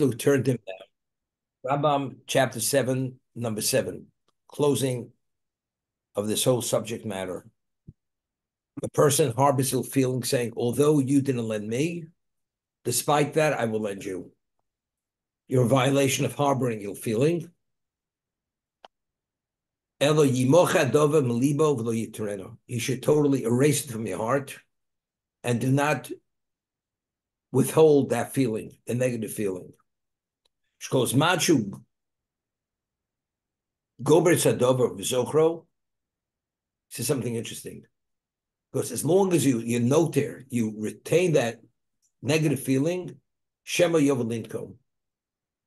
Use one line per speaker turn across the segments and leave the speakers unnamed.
who turned him down. Rambam, chapter 7, number 7, closing of this whole subject matter. The person harbors ill feeling, saying, Although you didn't lend me, despite that, I will lend you. You're a violation of harboring ill feeling. You should totally erase it from your heart and do not withhold that feeling, the negative feeling. Shkos machu gober sadover v'zochro says something interesting. Because as long as you you note there, you retain that negative feeling, Shema Yovalinko.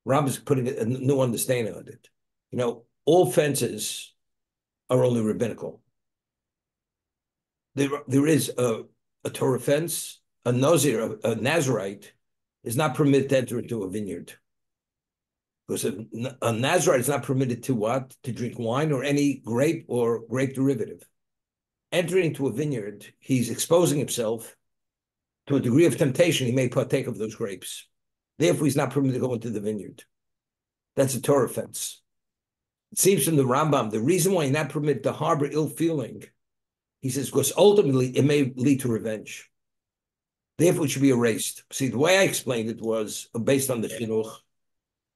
Ram is putting a new understanding on it. You know, all fences are only rabbinical. There, there is a, a Torah fence, a Nazir, a, a Nazarite, is not permitted to enter into a vineyard. Because a, Nazarite is not permitted to what? To drink wine or any grape or grape derivative. Entering into a vineyard, he's exposing himself to a degree of temptation. He may partake of those grapes. Therefore, he's not permitted to go into the vineyard. That's a Torah offense. It seems from the Rambam, the reason why he's not permitted to harbor ill feeling, he says, because ultimately it may lead to revenge. Therefore, it should be erased. See, the way I explained it was based on the chinuch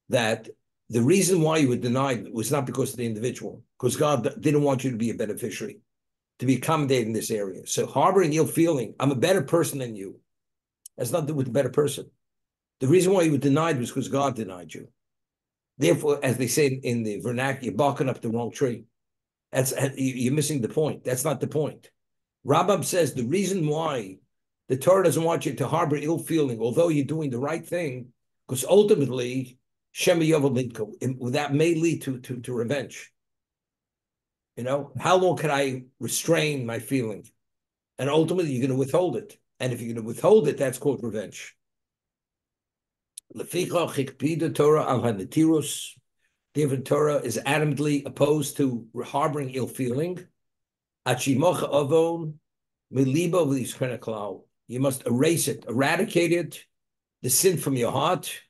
that the reason why you were denied was not because of the individual, because God didn't want you to be a beneficiary, to be accommodated in this area. So harboring ill feeling, I'm a better person than you, has nothing to do with a better person. The reason why you were denied was because God denied you. Therefore, as they say in the vernacular, you're barking up the wrong tree. That's uh, you're missing the point. That's not the point. Rambam says the reason why the Torah doesn't want you to harbor ill feeling, although you're doing the right thing, because ultimately, Shema that may lead to, to, to revenge. You know, how long can I restrain my feeling? And ultimately, you're going to withhold it. And if you're going to withhold it, that's called revenge. David Torah is adamantly opposed to harboring ill feeling. You must erase it, eradicate it, the sin from your heart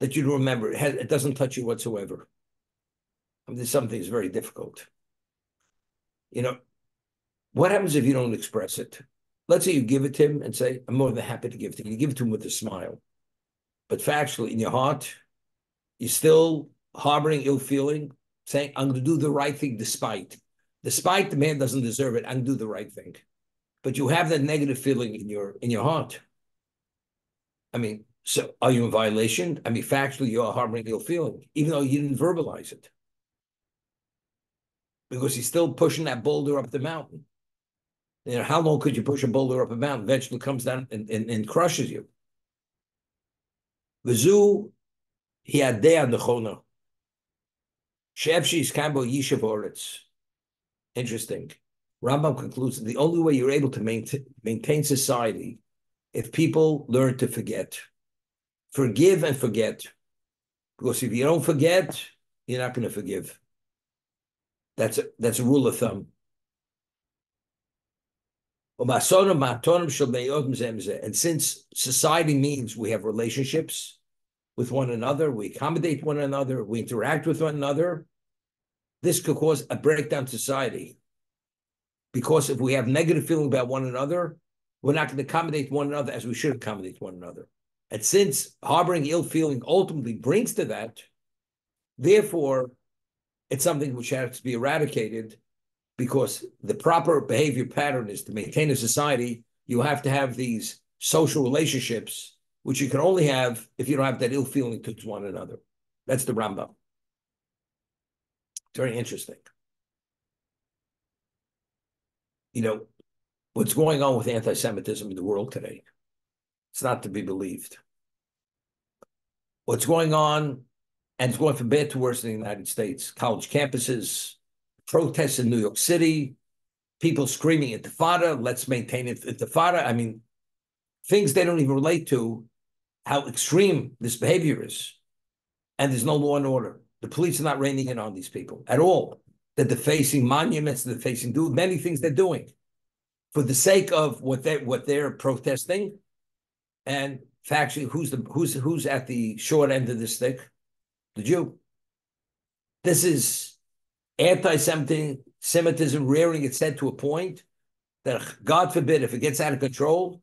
that you remember. It, has, it doesn't touch you whatsoever. I mean, something is very difficult. You know, what happens if you don't express it? Let's say you give it to him and say, I'm more than happy to give it to you. You give it to him with a smile. But factually, in your heart, you're still harboring ill feeling, saying, I'm going to do the right thing despite. Despite the man doesn't deserve it, I'm going to do the right thing but you have that negative feeling in your in your heart. I mean, so are you in violation? I mean, factually, you are harboring ill feeling, even though you didn't verbalize it. Because he's still pushing that boulder up the mountain. You know, how long could you push a boulder up a mountain? Eventually comes down and, and, and crushes you. Vizu, he had der nechona. Shevshis kambo yishav oretz. Interesting. Rambam concludes the only way you're able to maintain, maintain society if people learn to forget. Forgive and forget. Because if you don't forget, you're not going to forgive. That's a, that's a rule of thumb. And since society means we have relationships with one another, we accommodate one another, we interact with one another, this could cause a breakdown society because if we have negative feeling about one another, we're not going to accommodate one another as we should accommodate one another. And since harboring ill feeling ultimately brings to that, therefore, it's something which has to be eradicated because the proper behavior pattern is to maintain a society, you have to have these social relationships, which you can only have if you don't have that ill feeling towards one another. That's the Rambam. It's very interesting. you know, what's going on with anti Semitism in the world today. It's not to be believed. What's going on, and it's going from bad to worse in the United States college campuses, protests in New York City, people screaming intifada, let's maintain it, intifada. I mean, things they don't even relate to how extreme this behavior is. And there's no law and order. The police are not reining in on these people at all that they're facing monuments, they're facing do many things they're doing for the sake of what they what they're protesting, and factually, who's the who's who's at the short end of the stick? The Jew. This is anti-Semitism rearing its head to a point that, God forbid, if it gets out of control,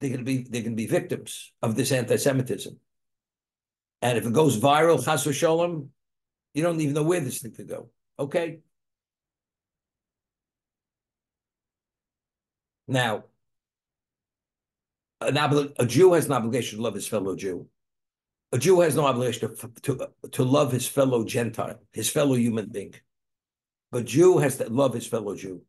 they're going to be they're going to be victims of this anti-Semitism. And if it goes viral, chas shalom, you don't even know where this thing could go. Okay. Now, an obli- a Jew has an obligation to love his fellow Jew. A Jew has no obligation to, to, to love his fellow Gentile, his fellow human being. But Jew has to love his fellow Jew.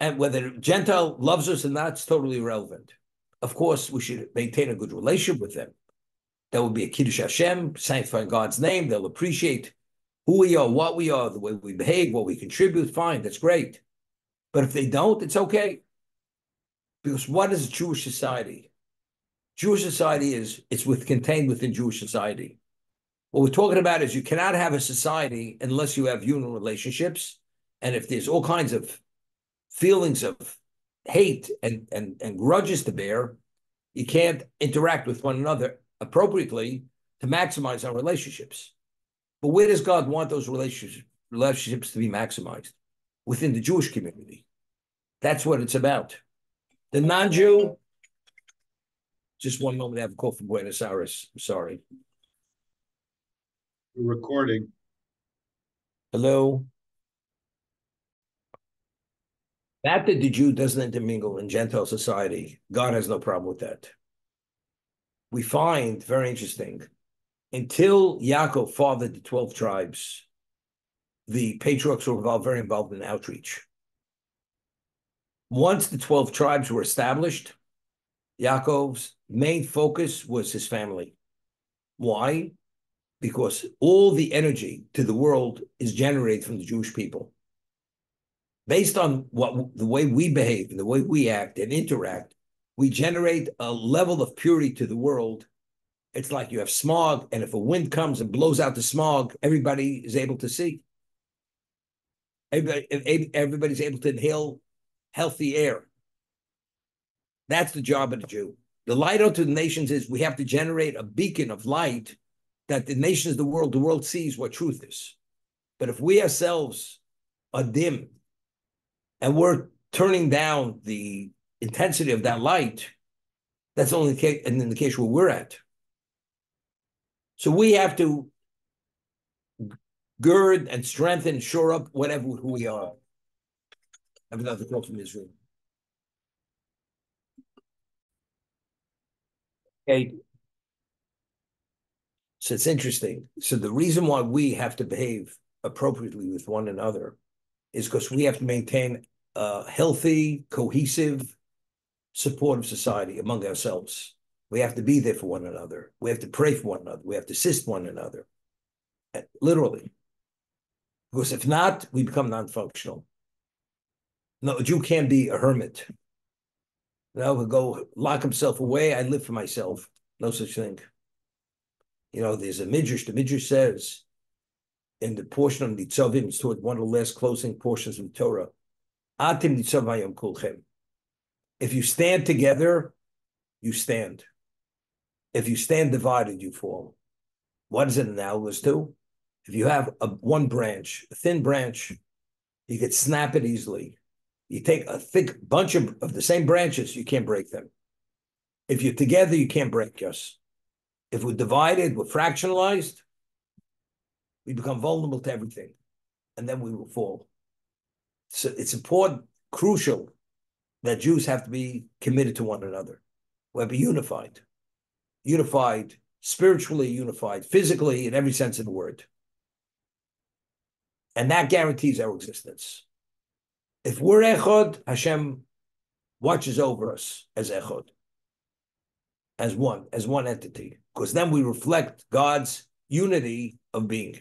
And whether Gentile loves us or not, it's totally irrelevant. Of course, we should maintain a good relationship with them. That would be a Kiddush Hashem, sanctifying God's name. They'll appreciate who we are, what we are, the way we behave, what we contribute. Fine, that's great. But if they don't, it's okay. Because what is Jewish society? Jewish society is it's with contained within Jewish society. What we're talking about is you cannot have a society unless you have human relationships. And if there's all kinds of feelings of hate and, and, and grudges to bear, you can't interact with one another appropriately to maximize our relationships. But where does God want those relationships, relationships to be maximized? Within the Jewish community. That's what it's about. The non-Jew, just one moment, I have a call from Buenos Aires. I'm sorry.
recording.
Hello. That that the Jew doesn't intermingle in Gentile society, God has no problem with that. We find very interesting, until Yaakov fathered the 12 tribes, the patriarchs were involved, very involved in outreach. Once the 12 tribes were established, Yaakov's main focus was his family. Why? Because all the energy to the world is generated from the Jewish people. Based on what the way we behave and the way we act and interact, we generate a level of purity to the world. It's like you have smog, and if a wind comes and blows out the smog, everybody is able to see. Everybody, everybody's able to inhale healthy air. That's the job of the Jew. The light unto the nations is we have to generate a beacon of light that the nations the world, the world sees what truth is. But if we ourselves are dim and we're turning down the intensity of that light, that's only an indication where we're at. So we have to gird and strengthen, shore up whatever who we are. Have another call from Israel. Okay. So it's interesting. So the reason why we have to behave appropriately with one another is because we have to maintain a healthy, cohesive, supportive society among ourselves. We have to be there for one another. We have to pray for one another. We have to assist one another. Eh, literally. Because if not, we become non-functional. No, a Jew can't be a hermit. You know, go lock himself away. I live for myself. No such thing. You know, there's a midrash. The midrash says in the portion of Nitzavim, it's toward one of the last closing portions of the Torah. Atim Nitzavim kulchem. If you stand together, you stand. If you stand divided, you fall. What is it analogous to? If you have a one branch, a thin branch, you could snap it easily. You take a thick bunch of, of the same branches, you can't break them. If you're together, you can't break us. If we're divided, we're fractionalized, we become vulnerable to everything. And then we will fall. So it's important, crucial, that Jews have to be committed to one another. We have to be unified. Unified, spiritually unified, physically, in every sense of the word. And that guarantees our existence. If we're Echod, Hashem watches over us as Echod, as one, as one entity, because then we reflect God's unity of being.